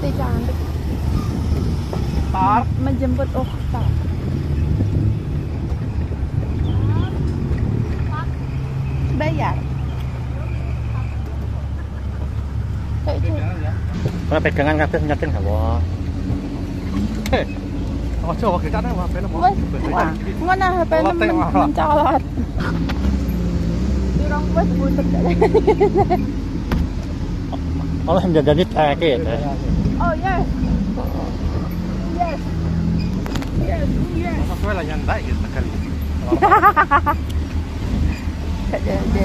putih cantik. Tar. Menjemput Okta. Bayar. Kayak itu. Pegangan kabeh nyakin gak wah. Ojo wae ben mau. Wes, wah, ngono HP malah. mencolot. Dirong wes buntut Allah yang jadi pakai ya. Oh yes. Yes. Yes, yes. Sesuai lah nyantai gitu kali. Ada ada.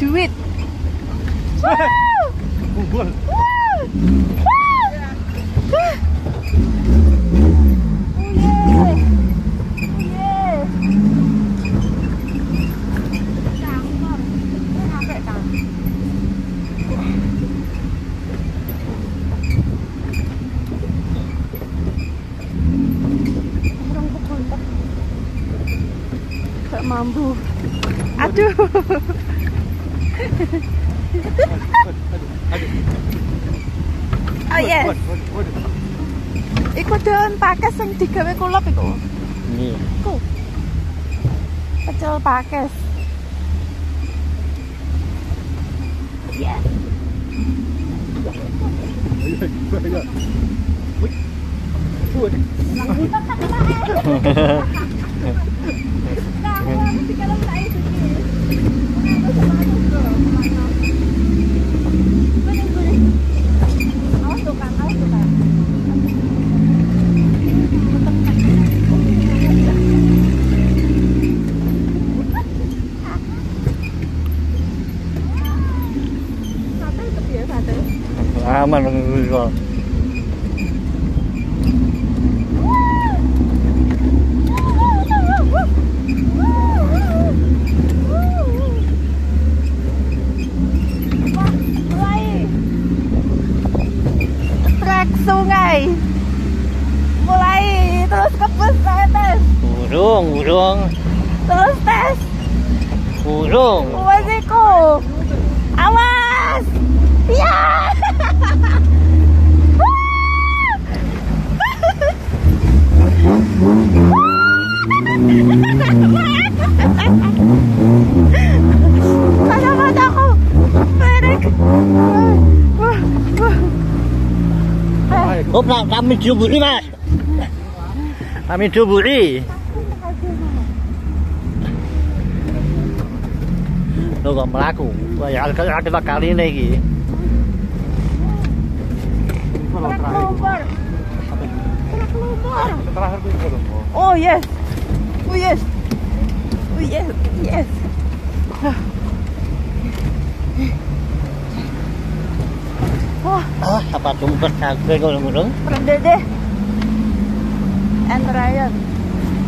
Duit. Kumpul. Gak mampu. Aduh. Oh yes. Iku daun pakis sing digawe kulop iku. Ini. Iku. Pecel pakis. Yes. Awas Aman kok. Trek sungai. Mulai terus ke bus tes. Burung, burung, Terus tes. burung. Wasiku. Awas. Ya. Oh, nak kami juburi, Mas. Kami juburi. Lo kok melaku. Wah, ya ada ada kali kumpul. Oh yes. Oh yes. Oh yes. Yes. Wah, Ah, apa tumpet kabeh kok burung? rende deh. And Ryan.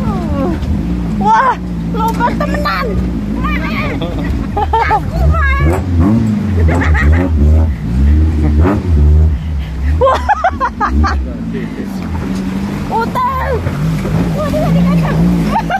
Uh. Wah, lompat temenan. Aku. Wah. Utel. Waduh, waduh,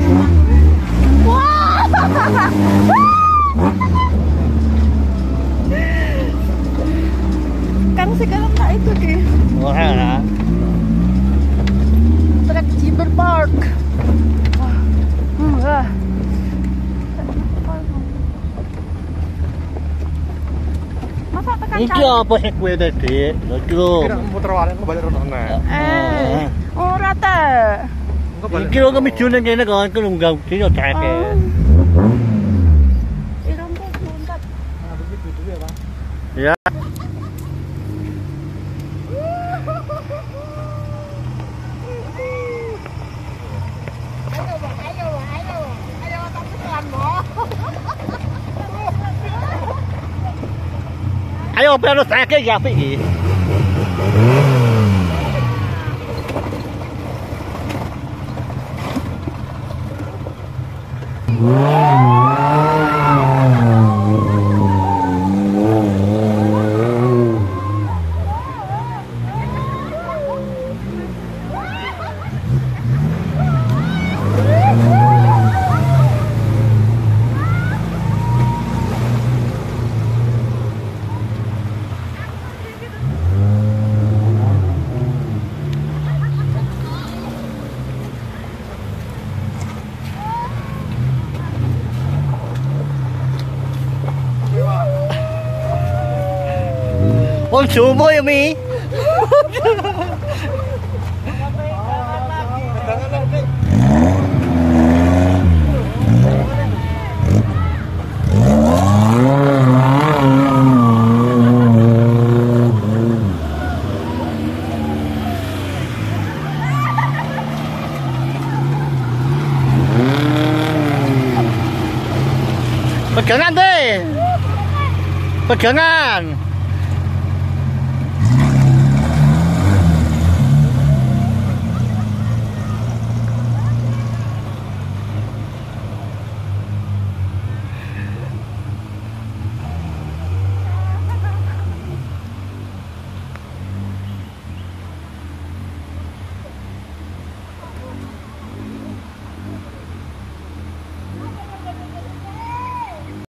iki apa sing kowe teh, Dik? Lho iki. Kira muter wae kok balik rene. Eh, eh. Ora ta. Iki lho kemijune kene kok aku lunggah iki yo. 哎呦不要那三个压飞机。Wow. Om sumo ya mi. Pegangan deh. Pegangan.